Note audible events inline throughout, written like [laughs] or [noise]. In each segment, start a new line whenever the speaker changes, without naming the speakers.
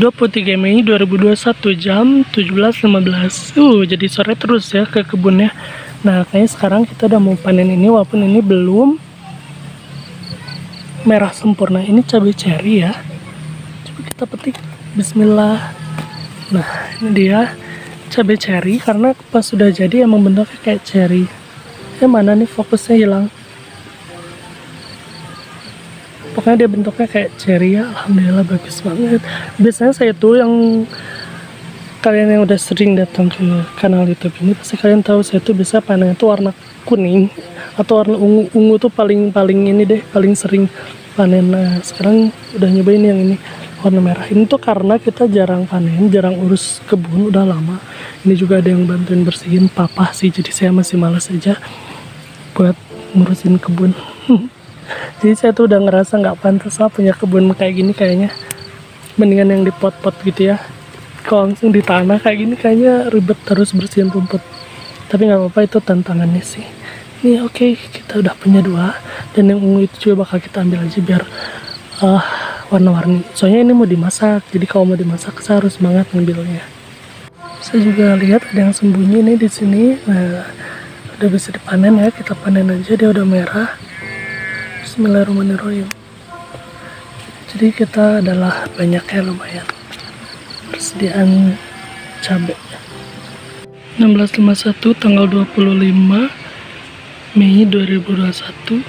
23 Mei 2021 jam 17.15 Uh jadi sore terus ya ke kebunnya. Nah kayaknya sekarang kita udah mau panen ini walaupun ini belum merah sempurna. Ini cabai cherry ya. Coba kita petik. Bismillah. Nah ini dia cabai cherry karena pas sudah jadi emang bentuknya kayak cherry. Ya mana nih fokusnya hilang pokoknya dia bentuknya kayak cherry ya. Alhamdulillah bagus banget. Biasanya saya tuh yang kalian yang udah sering datang ke kanal youtube ini pasti kalian tahu saya tuh bisa panen itu warna kuning atau warna ungu. Ungu tuh paling paling ini deh paling sering panen. Nah sekarang udah nyobain yang ini warna merah. Ini tuh karena kita jarang panen jarang urus kebun udah lama. Ini juga ada yang bantuin bersihin papa sih jadi saya masih malas aja buat ngurusin kebun [laughs] jadi saya tuh udah ngerasa nggak pantas lah punya kebun kayak gini kayaknya. Mendingan yang di pot-pot gitu ya. Kalau langsung di tanah kayak gini kayaknya ribet terus bersihin rumput. Tapi nggak apa-apa itu tantangannya sih. Ini oke okay, kita udah punya dua. Dan yang ungu itu juga bakal kita ambil aja biar uh, warna-warni. Soalnya ini mau dimasak. Jadi kalau mau dimasak saya harus banget ngambilnya. Saya juga lihat ada yang sembunyi nih di sini. Nah udah bisa dipanen ya. Kita panen aja dia udah merah Bismillahirrahmanirrahim. Jadi kita adalah banyak ya lumayan. Persediaan cabai. 1651 tanggal 25 Mei 2021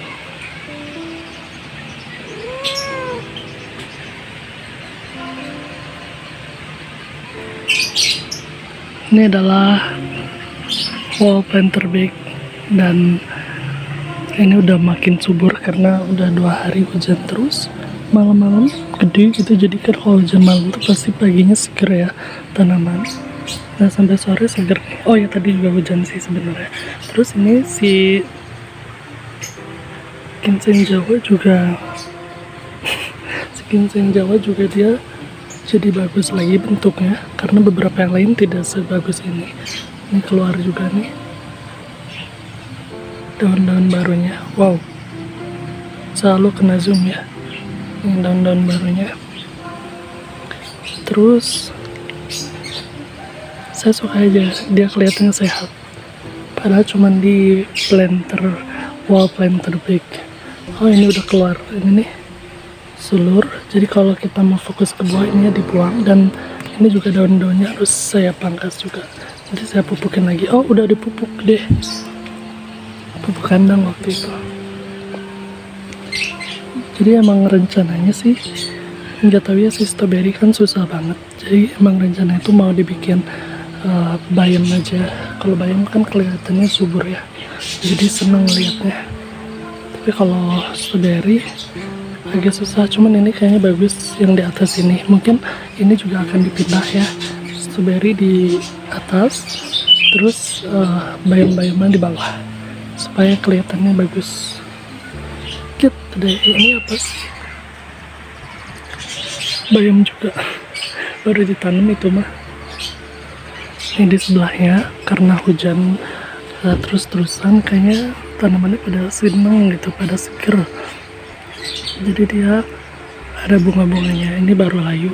ini adalah wall plant terbaik dan ini udah makin subur karena udah dua hari hujan terus. Malam-malam gede gitu jadi kan kalau hujan malam tuh pasti paginya seger ya tanaman. Nah sampai sore seger. Oh ya tadi juga hujan sih sebenarnya. Terus ini si ginseng jawa juga. [laughs] Si ginseng jawa juga dia jadi bagus lagi bentuknya karena beberapa yang lain tidak sebagus ini. Ini keluar juga nih daun-daun barunya. Wow. Selalu kena zoom ya. Ini daun-daun barunya. Terus saya suka aja dia kelihatannya sehat. Padahal cuma di planter wall planter big. Oh ini udah keluar. Ini nih sulur jadi kalau kita mau fokus ke bawah ini dibuang. Dan ini juga daun-daunnya harus saya pangkas juga. Jadi saya pupukin lagi. Oh udah dipupuk deh pupuk kandang waktu itu. Jadi emang rencananya sih nggak tahu ya si strawberry kan susah banget. Jadi emang rencana itu mau dibikin uh, bayam aja. Kalau bayam kan kelihatannya subur ya. Jadi seneng liatnya tapi kalau strawberry agak susah. Cuman ini kayaknya bagus yang di atas ini. Mungkin ini juga akan dipindah ya. Strawberry di atas terus uh, bayam-bayaman di bawah supaya kelihatannya bagus. Gitu deh ini apa sih? Bayam juga. Baru ditanam itu mah. Ini di sebelahnya karena hujan uh, terus-terusan kayaknya tanamannya pada seneng gitu pada seger. Jadi dia ada bunga-bunganya. Ini baru layu.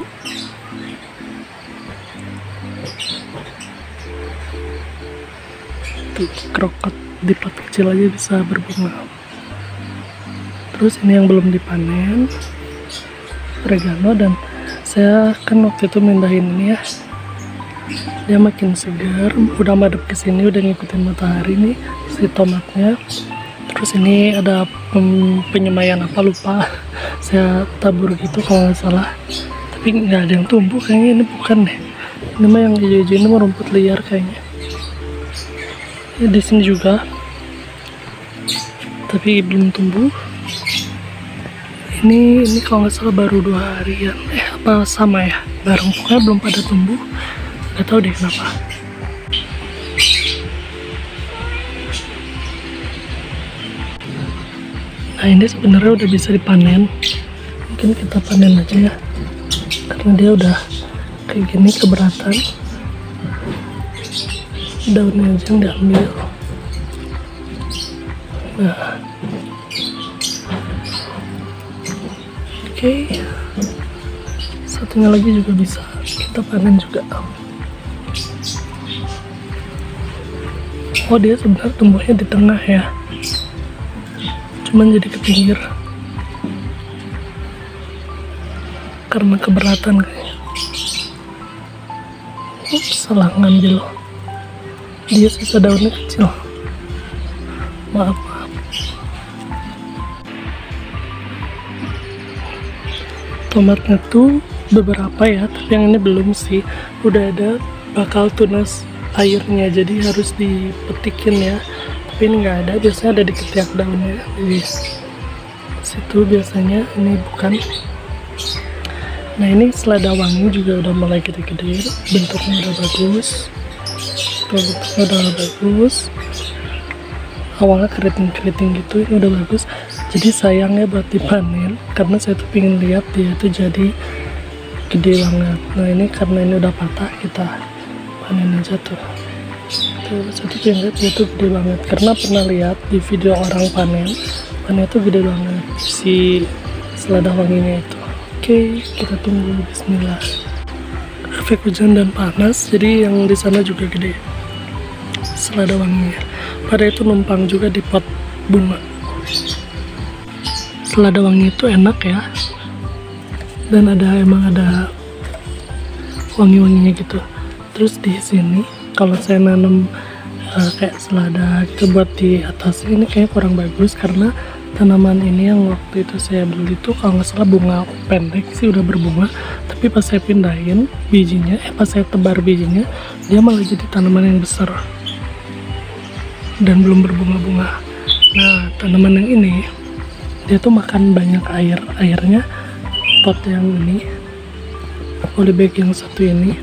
Tuh krokot di pot kecil aja bisa berbunga. Terus ini yang belum dipanen oregano dan saya kan waktu itu mindahin ini ya. Dia makin segar udah madep ke sini udah ngikutin matahari nih si tomatnya. Terus ini ada penyemayan apa lupa. [laughs] Saya tabur gitu kalau nggak salah. Tapi nggak ada yang tumbuh kayaknya ini bukan deh. Ini mah yang hijau-hijau ini mah rumput liar kayaknya. ya, di sini juga. Tapi belum tumbuh. Ini ini kalau nggak salah baru dua harian eh apa sama ya? Bareng pokoknya belum pada tumbuh. Nggak tahu deh kenapa. Nah ini sebenarnya udah bisa dipanen. Mungkin kita panen aja ya. Karena dia udah kayak gini keberatan daunnya aja nggak ambil. Nah. Oke. Okay. satunya lagi juga bisa kita panen juga. Oh dia sebenarnya tumbuhnya di tengah ya. Cuman jadi ke pinggir. Karena keberatan kayaknya. Ups, salah ngambil dia sisa daunnya kecil. Maaf. Tomatnya tuh beberapa ya tapi yang ini belum sih. Udah ada bakal tunas airnya jadi harus dipetikin ya. Tapi ini nggak ada biasanya ada di ketiak daunnya. Di situ biasanya ini bukan. Nah ini selada wangi juga udah mulai gede-gede bentuknya udah bagus bentuknya udah bagus. Awalnya keriting-keriting gitu ini udah bagus. Jadi sayangnya buat dipanen karena saya tuh pengen lihat dia tuh jadi gede banget. Nah ini karena ini udah patah kita panen aja tuh. Tuh saya tuh lihat dia tuh gede banget. Karena pernah lihat di video orang panen panen itu gede banget. Si selada wanginya itu. Oke kita tunggu. Bismillah. Efek hujan dan panas jadi yang di sana juga gede selada wanginya pada itu numpang juga di pot bunga. Selada wangi itu enak ya. Dan ada emang ada wangi-wanginya gitu. Terus di sini kalau saya nanam uh, kayak selada gitu buat di atas ini kayak kurang bagus karena tanaman ini yang waktu itu saya beli itu kalau nggak salah bunga pendek sih udah berbunga. Tapi pas saya pindahin bijinya eh pas saya tebar bijinya dia malah jadi tanaman yang besar dan belum berbunga-bunga. Nah tanaman yang ini dia tuh makan banyak air. Airnya pot yang ini polybag yang satu ini.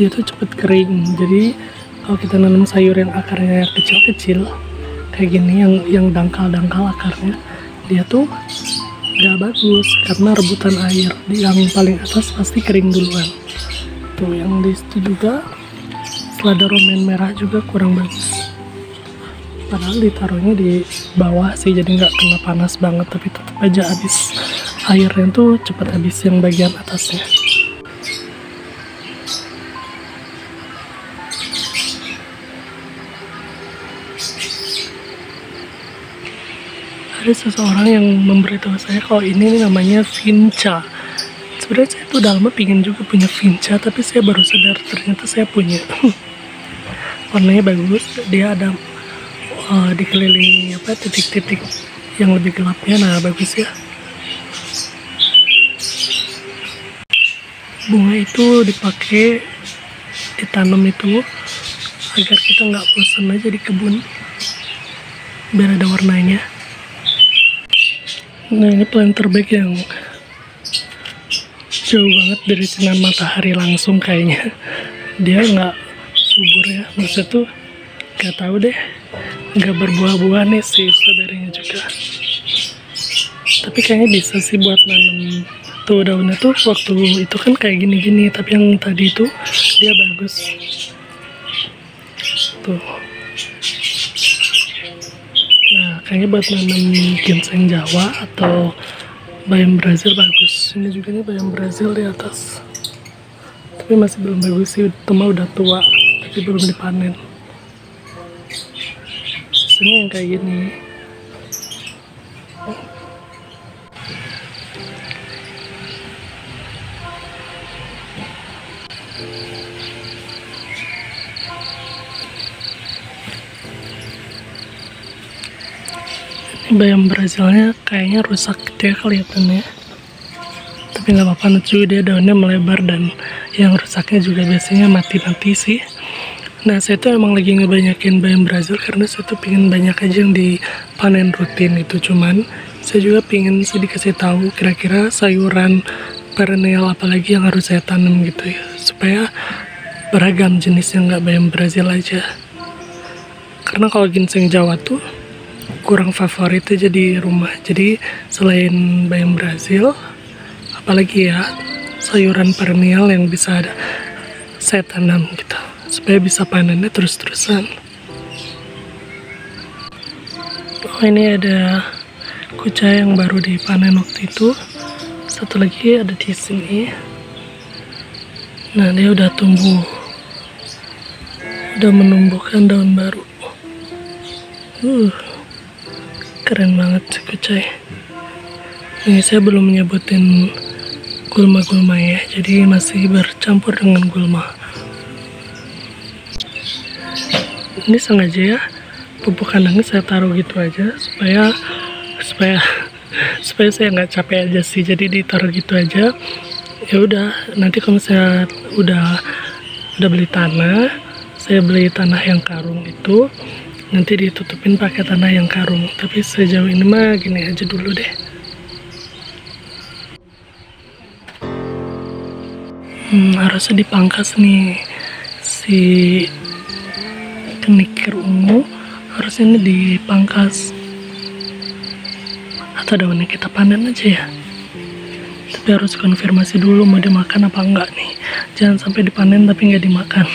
Dia tuh cepet kering. Jadi kalau kita nanam sayur yang akarnya kecil-kecil kayak gini yang yang dangkal-dangkal akarnya dia tuh gak bagus karena rebutan air. Di yang paling atas pasti kering duluan. Tuh yang di situ juga selada romen merah juga kurang bagus padahal ditaruhnya di bawah sih jadi nggak kena panas banget tapi tetap aja habis airnya tuh cepat habis yang bagian atasnya. Ada seseorang yang memberitahu saya kalau ini namanya Vinca. Sebenarnya saya tuh udah lama pingin juga punya Vinca tapi saya baru sadar ternyata saya punya. [laughs] Warnanya bagus dia ada uh, dikelilingi apa titik-titik yang lebih gelapnya nah bagus ya. Bunga itu dipakai ditanam itu agar kita nggak bosan aja di kebun biar ada warnanya. Nah ini plant terbaik yang jauh banget dari sinar matahari langsung kayaknya. Dia nggak subur ya maksudnya tuh nggak tahu deh nggak berbuah-buah nih si stroberinya juga. Tapi kayaknya bisa sih buat nanam tuh daunnya tuh waktu itu kan kayak gini-gini tapi yang tadi itu dia bagus. Tuh. Nah kayaknya buat nanam ginseng jawa atau bayam brazil bagus. Ini juga nih bayam brazil di atas. Tapi masih belum bagus sih teman udah tua tapi belum dipanen sisanya yang kayak gini. Ini bayam brazilnya kayaknya rusak gitu ya kelihatannya. Tapi nggak apa-apa juga dia daunnya melebar dan yang rusaknya juga biasanya mati-mati sih nah saya tuh emang lagi ngebanyakin bayam brazil karena saya tuh pengen banyak aja yang dipanen rutin itu. Cuman saya juga pengen sih dikasih tahu kira-kira sayuran perennial apalagi yang harus saya tanam gitu ya supaya beragam jenis yang nggak bayam brazil aja. Karena kalau ginseng jawa tuh kurang favorit aja di rumah. Jadi selain bayam brazil apalagi ya sayuran perennial yang bisa ada saya tanam gitu supaya bisa panennya terus-terusan. Oh ini ada kucai yang baru dipanen waktu itu. Satu lagi ada di sini. Nah dia udah tumbuh. Udah menumbuhkan daun baru. Uh keren banget sih kucai. Ini saya belum menyebutin gulma-gulma ya jadi masih bercampur dengan gulma ini sengaja ya pupuk kandangnya saya taruh gitu aja supaya supaya [laughs] supaya saya nggak capek aja sih jadi ditaruh gitu aja. Ya udah nanti kalau saya udah udah beli tanah saya beli tanah yang karung itu nanti ditutupin pakai tanah yang karung. Tapi sejauh ini mah gini aja dulu deh. Hmm, harusnya dipangkas nih si kenikir ungu harusnya ini dipangkas atau daunnya kita panen aja ya. Tapi harus konfirmasi dulu mau dimakan apa enggak nih. Jangan sampai dipanen tapi nggak dimakan